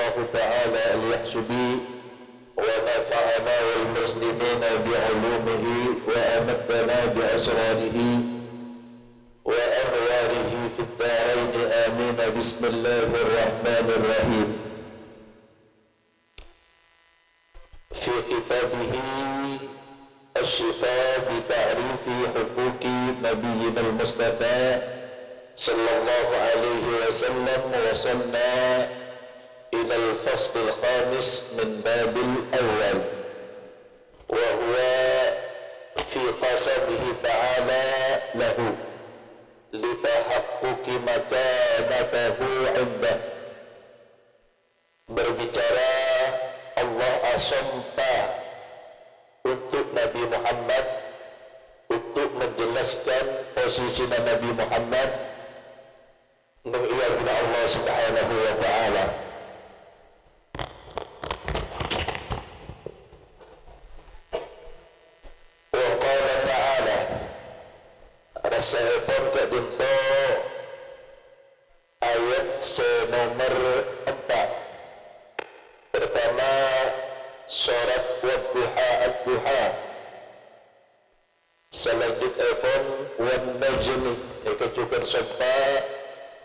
الله تعالى اليحسبي ونفعنا والمسلمين بعلومه وأمدنا بأسراره وأنواره في الدارين. آمين. بسم الله الرحمن الرحيم. في كتابه الشفاء بتعريف حقوق نبينا المصطفى صلى الله عليه وسلم وصلنا إلى الفصل الخامس من باب الأول وهو في قصده تعالى له لتحقق مكانته عنده berbicara Allah asumpah untuk Nabi Muhammad untuk menjelaskan posisi Nabi Muhammad mengiyakan Allah Subhanahu wa taala Dinto ayat senomor empat. Pertama surat wadduha ad-duha selanjutnya pun wan najmi. Ikacukan sampai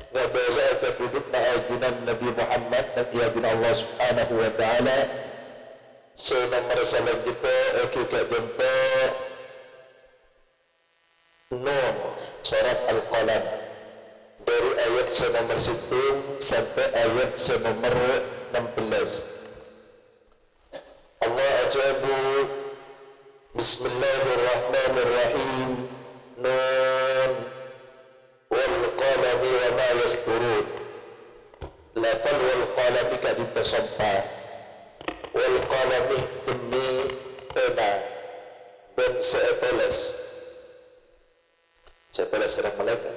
ngabala akan duduk ma'ajunan Nabi Muhammad dan ia Allah subhanahu wa ta'ala. Senomor selanjutnya ikacukan dinto Nur surat Al-Qalam. Dari ayat senomor situ sampai ayat senomor 16 Allah ajabu. Bismillahirrahmanirrahim. Nun. Wal qalami wa ma yasturun. Lafal wal qalami kat dipesampah wal qalami demi pena dan seeteles setelah serang malaikat?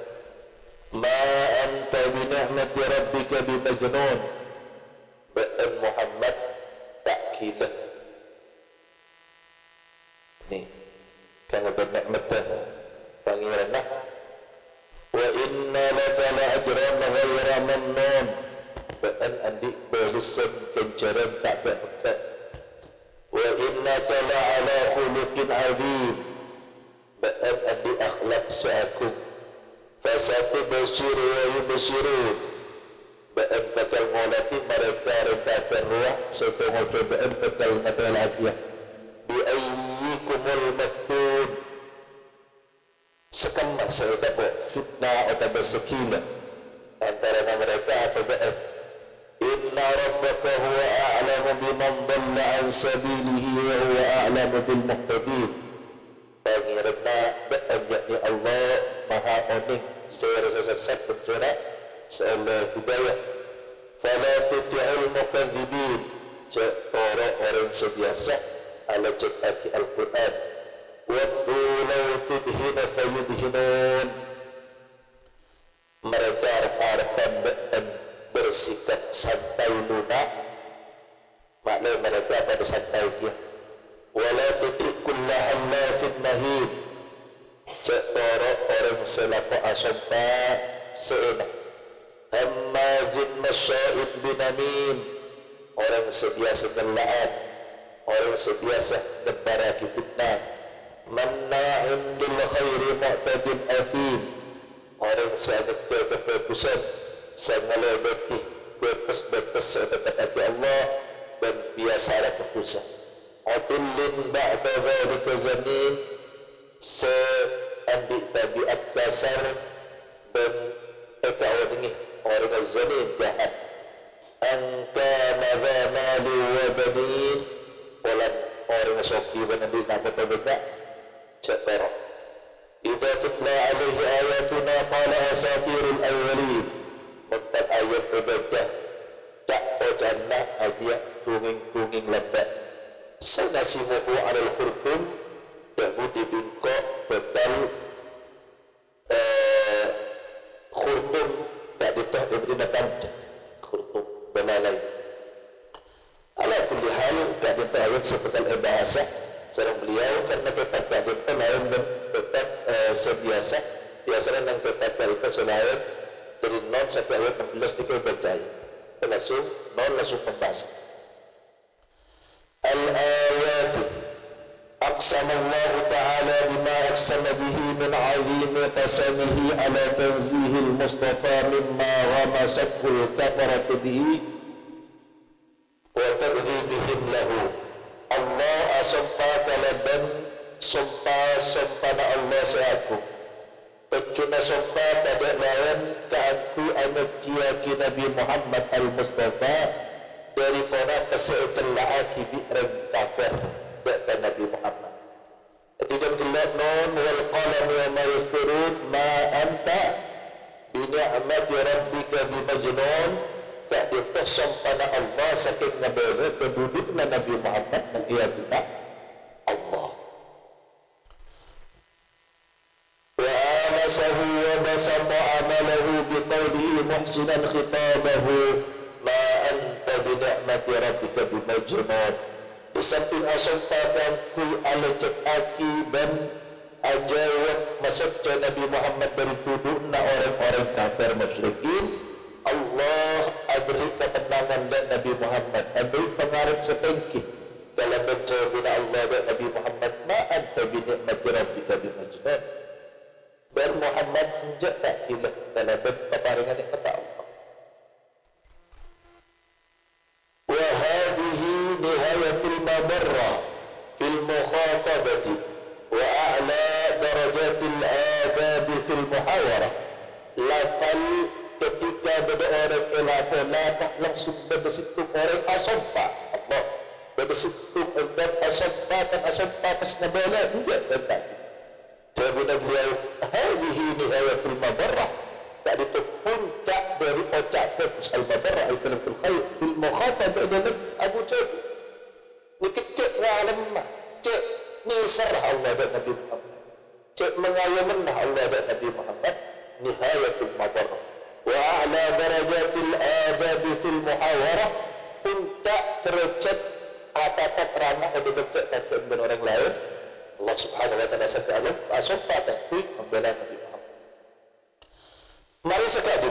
Ma anta bi ni'mati rabbika bi majnun. Ba'an Muhammad tak kila ni kalau bernikmatah pangeran nak? Wa inna laka la ajran ghayra mamnun. Ba'an andik belisan kencaran tak berkat wa innaka la ala khuluqin azim نفسكم فستبشروا ويبشرون بأن المولى في مرتا رتا في الروح ستغفر بأنك المتا العافية بأيكم المفتون. سكما سيتبع فتنة أتبع سكينة أنترى مرتا فبأت إن ربك هو أعلم بمن ضل عن سبيله وهو أعلم بالمقتدين. Oning saya rasa sesat dan saya seolah hidayah fala tuti'ul mukadzibin cek orang-orang sebiasa ala cek Al-Quran. Waddu law tudhina fayudhinun. Mereka harapkan ba'an bersikap santai lunak maknanya mereka pada santai dia. Wala tutik kulla hallafin mahid cek torok orang selaku asompa seenak. Hammazin masya'id binamim orang sebiasa gelaan orang sebiasa debara fitnah. Manna'in lil khairi mu'tadin athim. Orang seagat kepepusan sangala beti betes-betes sedekat hati Allah dan biasa ada kepusan Atullin ba'da dhalika zanin seambil tabiat kasar dan eka orang ini. Orang zanin jahat. Angka nadha malu wa banin. Walau orang soki dan ambil nama tabika cakar Idza tutla alaihi ayatuna qala asatirul awwalin. Mentak ayat ibadah. Tak ojannah hadiah tunging-tunging lebat Sanasimuhu alal khurtum. Dahudi bingkok betal uh, Khurtum Tak ditah diberi natam Khurtum belalai Ala kulli hal Tak ditah ayat sepetal bahasa Cara beliau Kerana tetap tak ditah lain dan tetap uh, sebiasa Biasanya yang tetap kita selain Dari 0 sampai ayat 16 itu percaya langsung non langsung pembahasan أقسم الله تعالى بما أقسم به من عظيم قسمه على تنزيه المصطفى مما غمسته الكفرة به وتكذيبهم له. الله أسبا كلبا سبا سبا الله سيأكم تجنا سبا تدعنا لن كأكو أمكياك نبي محمد المصطفى. dari pada keseitelah akibik rentafer dekat Nabi Muhammad Ketujuh Abdullah Nun wal qalam wa ma yastirud ma anta bini'mati rabbika bi majnun. Tak dikosong pada Allah sakit ngebele kedudukna Nabi Muhammad dan ia kita Allah. Wa amasahu wa basata amalahu bi biqawdihi muhsinan khitabahu ma anta bini'mati rabbika bi majnun di samping asampakan ku alecek aki dan ajawab masuknya Nabi Muhammad dari tuduh na orang-orang kafir musyrikin. Allah beri ketenangan dan Nabi Muhammad beri pengaruh setengkih dalam menjawab Allah dan Nabi Muhammad ma anta bi ni'mati rabbika bi majnun. Dan Muhammad menjak tak ilah dalam peparingan nikmat lapak langsung bersitu orang asompa Allah bersitu dan asompa dan asompa pas nabala juga tentang Jawabnya beliau, Hadihi nihayatul mabarrah. Tak itu puncak dari ucapan al-mabarrah al-kalamul khair. Bil mukhatab adalah Abu Jahal. Ini kecil alam mah. Cik ni sarah Allah dan Nabi Muhammad. Cik mengayamanah Allah dan Nabi Muhammad. Nihayatul mabarrah. A'la darajatil adabi fil muhawarah. Puncak tercet atatat ramah dan bercak kacau dengan orang lain. Allah subhanahu wa ta'ala sabda Allah Asofah takwi membela Nabi Muhammad Mari sekali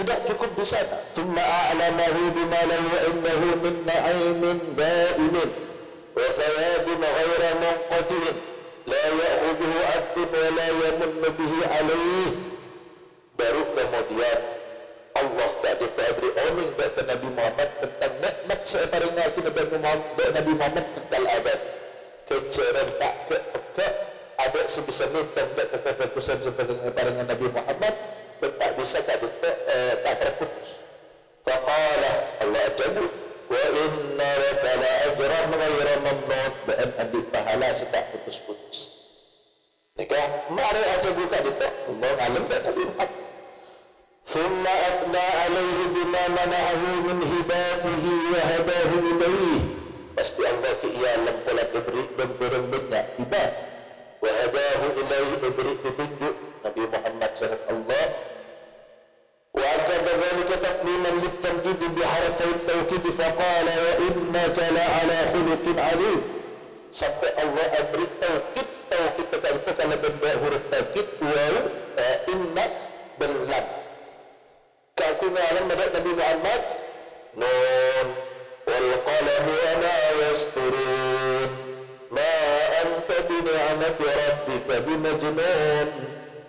Tidak cukup di sana Thumma a'lamahu bima lam ya'innahu min na'imin da'imin Wa thawabin ghaira munqatin La ya'uduhu abdun wa la yamunnu bihi alaih Baru kemudian Allah tak diberi oming kepada Nabi Muhammad tentang nikmat separingnya Nabi Muhammad Nabi Muhammad kekal abad keceran tak ke ke ada sebisa minta tak berkusan sebagai barengan Nabi Muhammad dan tak bisa tak betul eh, tak terputus. Faqala Allah jabu wa inna laka la ajran ghayra mamnun. Dan andi pahala setak putus-putus. Nikah mari aja buka itu Allah alam dan Nabi Muhammad ثم أثنى عليه بما منعه من هباته وهداه إليه. بس بأن ذاك إيان لم قل إبريك من قرم منا إبا وهداه إليه إبريك بذنجو نبي محمد صلى الله وأكد ذلك تقليما للتمجيد بحرفي التوكيد. فقال وإنك لعلى خلق عظيم. سبح الله أبريك توكيد. توكيد. تكالتك لبنبأ هرف توكيد. وإنك kakunya alam Nabi Muhammad nun والقلم وما يسطرون ما أنت بنعمة ربك بمجنون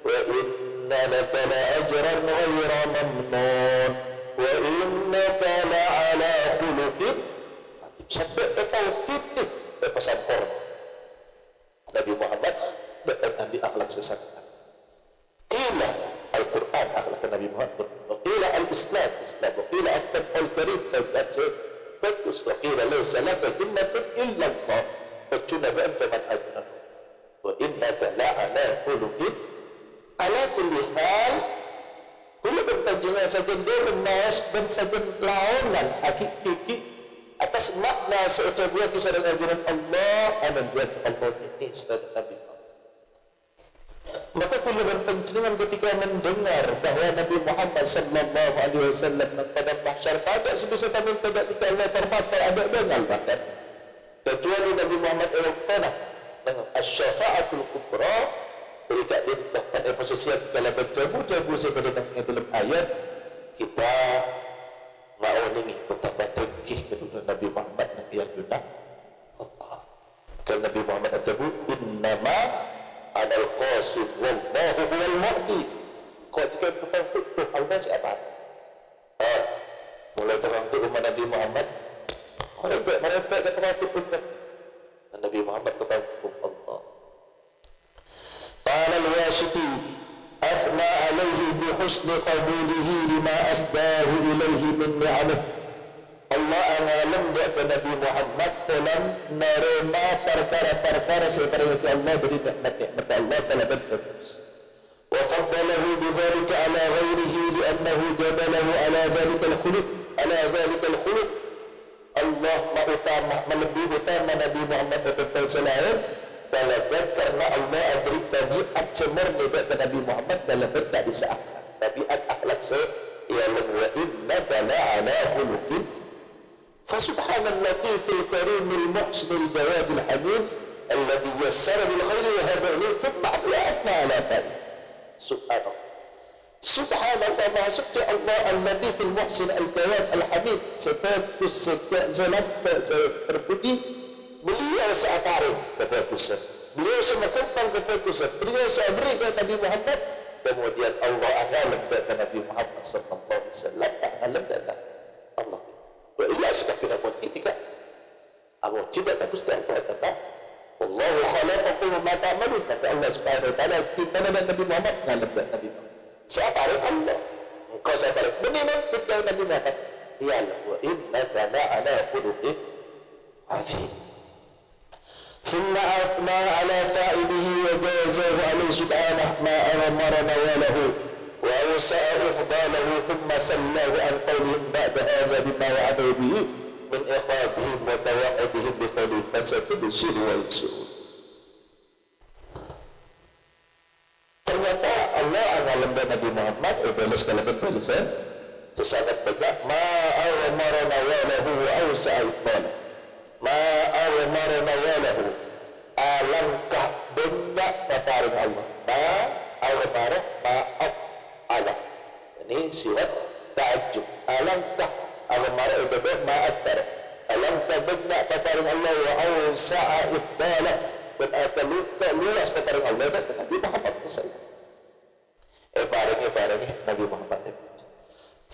وإن لك لأجرا غير ممنون وإنك لعلى خلق sampai tauhid itu pesan Quran Nabi Muhammad berkaitan di akhlak اسلاف اسلاف وقيل اكتب الكريم طيب ذاتس ات تكتس وقيل ليس لك جنة إلا الله. فاتشنا بانت من اجنب وإنك لا على خلق على كل حال كل بتجنا سجن دور الناس بن سجن لاونا حقيقي atas makna seutuhnya kisah dan ajaran Allah dan dia kepada Allah ini sudah kita maka perlu berpencingan ketika mendengar bahawa Nabi Muhammad sallallahu alaihi wasallam pada mahsyar pada sebisa tamin tidak kita Allah termata ada dengan bahkan kecuali Nabi Muhammad yang tanah dengan asyafa'atul kubra berikat dia pada posisi dalam berjabu-jabu sebenarnya dalam ayat kita mau ningi betapa tengkih kedua Nabi Muhammad Nabi guna Allah. Kan Nabi Muhammad katabu innama anal qasim wallahu huwal mu'ti kau jika tukang tutup Allah siapa ha mulai tukang tutup Nabi Muhammad merepek merepek kata tukang tutup Nabi Muhammad tukang tutup Allah قال الواشتي أثنى عليه بحسن قبوله لما أسداه إليه من نعمه Allah alam dia ke Nabi Muhammad dalam menerima perkara-perkara seperti Allah beri nikmat kepada Allah telah berkhusus. وفضله بذلك على غيره لأنه جبله على ذلك الخلق على ذلك الخلق. الله ما محمد ملبي أتام نبي محمد صلى الله عليه وسلم تلبت كرنا الله أبري تبيعت سمر نبأت نبي محمد تلبت بعد سأحنا فسبحان اللطيف الكريم المحسن الجواد الحميد الذي يسر بالخير وهذا إليه ثم أثنى على ذلك سبحان الله سبحان الله ما سبت الله اللطيف المحسن الجواد الحميد صفات زلم terbudi beliau seafarin kebagusan beliau semakutkan kebagusan beliau seabri ke Nabi Muhammad kemudian Allah akan kepada Nabi Muhammad sallallahu alaihi wasallam alam dan tidak tak mesti Allah kata Allah khalaqakum ma ta'malun kata Allah subhanahu wa ta'ala kepada Nabi Muhammad alam dan Nabi Muhammad seafarin Allah engkau seafarin benar tidak Nabi Muhammad ya Allah wa innaka la'ala khuluqin azim ثم أثنى على فائده وجازاه عليه سبحانه ما أمر نواله وأوسع إفضاله ثم سلاه عن قولهم بعد هذا بما وعده به من kasafin da shi dengan itu Ternyata Allah alam dan Nabi Muhammad eh, Ibn Iskala betul eh? Sesangat tegak. Ma'awa marana walahu wa'aw sa'aitman Ma'awa marana walahu Alangkah benda Mataring Allah. Ma'awa marah ma'at Allah. Ini sirat ta'ajub Alangkah Alamara ibadah ma'at tarah alangkah banyak paparing Allah wa awsa'a ifdalah dan akan luka luas paparing Allah dan Nabi Muhammad SAW eh barangnya barangnya Nabi Muhammad SAW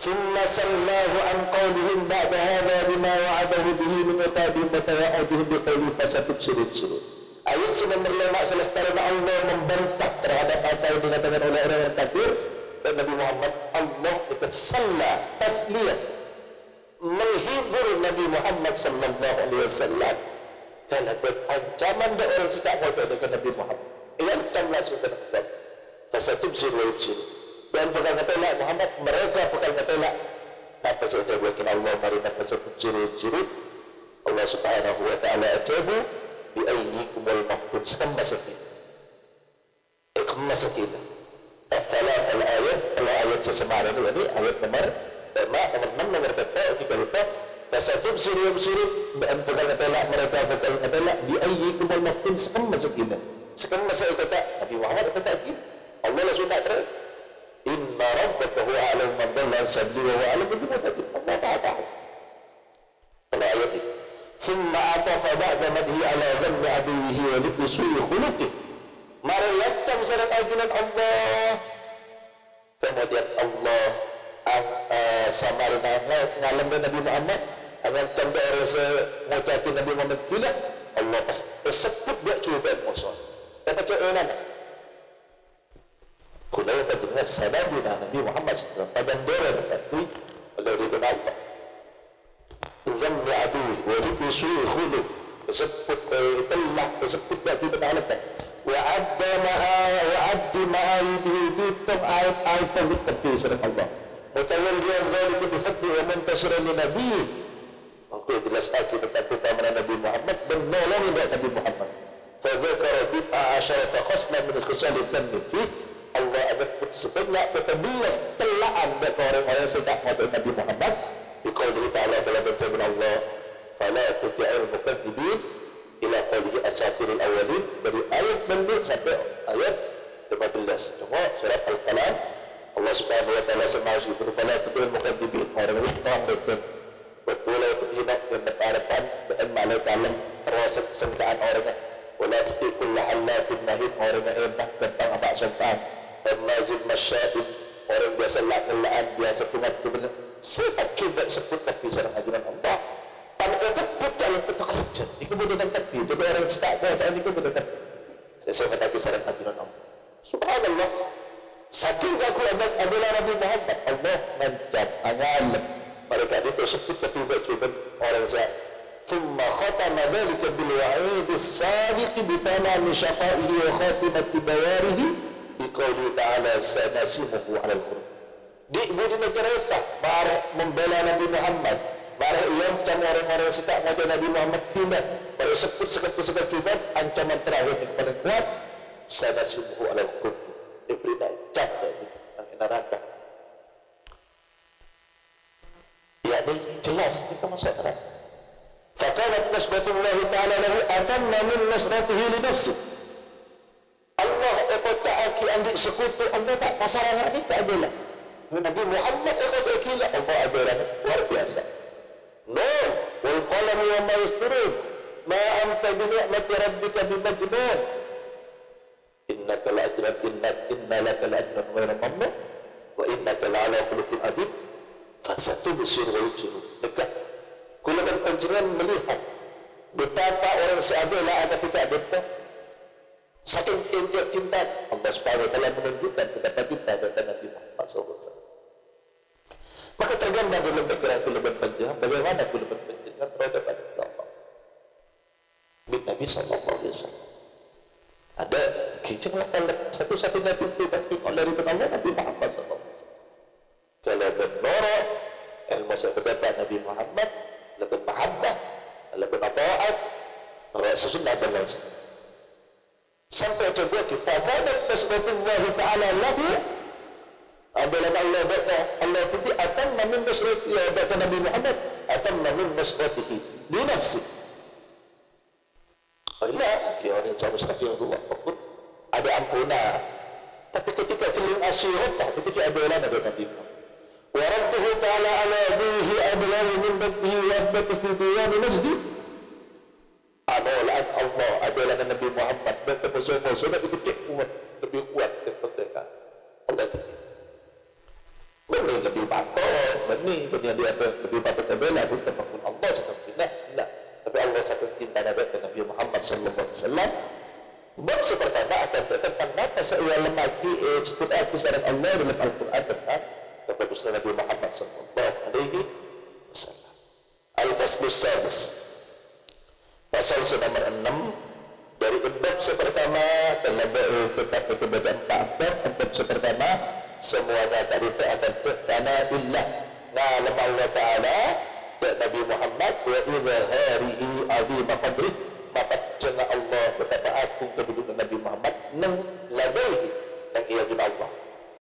ثم سلاه عن قولهم بعد هذا بما وعده به من عقابهم وتوعدهم بقوله فستبصر السرور Ayat sudah berlemak selesai Allah membantah terhadap apa yang dikatakan oleh orang-orang kafir dan Nabi Muhammad Allah itu salah tasliyah menghibur Nabi Muhammad sallallahu alaihi wasallam. Kala berpancaman dia orang tak foto dengan Nabi Muhammad. Yang tamlah sudah dapat pasal tu bisa dan bukan kata lah Muhammad mereka bukan kata lah apa saya tahu Allah mari nak pasal berjiri-jiri Allah subhanahu wa ta'ala atabu di ayyikumul mahtud sekamba sakit sekamba sakit al-thalaf al-ayat al-ayat sesemaran ini ayat nomor tembak teman-teman berdebat di kita فستبصر يبصرون بأن تكون تلا mereka berkata tela di ayyikum al maftin sekemas kita sekemas saya kata Nabi Muhammad kata gitu Allah lah sudah ter inna rabbaka huwa alam man dalla sabili wa alam bil mutaqin Allah tahu tahu kalau ayat ini ثم عطف بعد مدحه على ذنب عدوه وذكر سوء خلقه mari yaktam sanad ajunan Allah kemudian Allah samar na ngalam Nabi Muhammad akan tanda rasa mengucapkan Nabi Muhammad tidak Allah pas tersebut dia cuba emosi dia baca enak kalau pada sababina Nabi Muhammad SAW pada dora berkati Allah ridha Allah Zammi adui wa ridhi suyi khulu tersebut telah tersebut dia cuba mengalatkan وعد ما وعد ما يبيه بيتم آيات آيات بالتبديل سبحان الله mutawalliyan dhalika bifadli wa muntasira li nabi. Aku jelas aku tentang utama Nabi Muhammad dan nolong Nabi Muhammad. Fadzakara bid'a asyarata khasna min khisal dhanbi fihi Allah ada sebanyak ketebelas telaan bagi orang-orang yang sedang mati Nabi Muhammad. Di qawlihi ta'ala dalam firman Allah fala tuti'il mukadzibin ila qawlihi asatirul awalin dari ayat benduk sampai ayat 15 tengok surat Al-Qalam Allah Subhanahu wa taala semasa itu fala tutul mukaddibin orang itu orang mereka betul itu tidak yang depan dan malai dalam rasa kesengkaan orangnya wala tutul kullu halatin mahid orangnya hebat tentang abak sopan dan mazid masyadid orang biasa lakukan biasa tungat itu benar sebab cuba sebut tapi sarang ajaran Allah pada sebut dalam tentu kerja itu boleh dan tapi jadi orang setak dan itu boleh dan saya sebut lagi sarang ajaran Allah subhanallah Saking aku anak adalah Nabi Muhammad Allah mencap angal mereka itu sebut tapi cuba orang saya ثم ختم ذلك بالوعيد الصادق بتمام شقائه وخاتمة بياره بقوله تعالى سنسمه على القرآن di budi cerita bar membela Nabi Muhammad bar yang cam orang-orang setak wajah Nabi Muhammad kina bar sebut sekali sekali juga ancaman terakhir yang paling kuat sanasimuhu ala al-qur'an diberi nak cap tentang neraka. Ya ini jelas kita masuk neraka. Fakalat nasbatullah ta'ala lahu atamna min nasratihi li Allah ikut ta'aki andi sekutu Allah tak? Pasaran ini tak adalah Nabi Muhammad ikut akila Allah adalah luar biasa. Nun wal qalam wa ma yasturun. Ma anta bi ni'mati rabbika bi majnun innaka la inna inna laka la ajran ghayra mamnun wa innaka la ala khuluqin adib fasatubsir wa yubsirun dekat kula dan melihat betapa orang seadil ada tidak betul saking injak cinta Allah Subhanahu wa taala menunjukkan betapa kita kepada Nabi Muhammad SAW. Maka tergambar dalam pikiran aku lebih panjang bagaimana aku lebih terhadap Allah. Bin Nabi Wasallam. Ada kijanglah kalau satu-satunya pintu bagi oleh Ridwan Allah Nabi Muhammad Wasallam. Kalau benar ilmu sebenar Nabi Muhammad lebih mahabbah, lebih taat, sesudah dan lain sampai coba kita kadat nasbatullah ta'ala lahu adalah Allah bata Allah itu akan min nasrati ya bata Nabi Muhammad akan min nasratihi li nafsi. Allah ki orang yang sama sekali Allah pun ada ampunan tapi ketika celing asyirat tak ketika ada orang ada Nabi wa rabbuhu ta'ala ala abihi ablahi min batihi wa asbatu fi diwan majdi Anolan Allah adalah Nabi Muhammad dan terpesona sudah itu kuat lebih kuat daripada Allah itu. Benda lebih patut, benda benda dia lebih patut terbela pun terpakun Allah sekarang tidak, tidak. Tapi Allah sangat cinta Nabi Muhammad Sallallahu Alaihi Wasallam. Bab sepertama akan tentang mata saya lemaki eh, sebut kisah Allah dalam Al-Quran tentang kepada Nabi Muhammad Sallallahu Alaihi Wasallam. Al-Fasl Sadis. Pasal nomor enam dari bab sepertama dalam kitab kepada empat bab bab sepertama semuanya tadi itu akan karena billah ngalam Allah Taala Nabi Muhammad wa idza harihi azim qadri maka jalla Allah betapa agung kedudukan Nabi Muhammad nang ladaihi nang ia Allah